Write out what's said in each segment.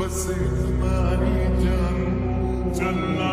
बस तुम्हारी जानू चन्ना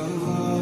Oh.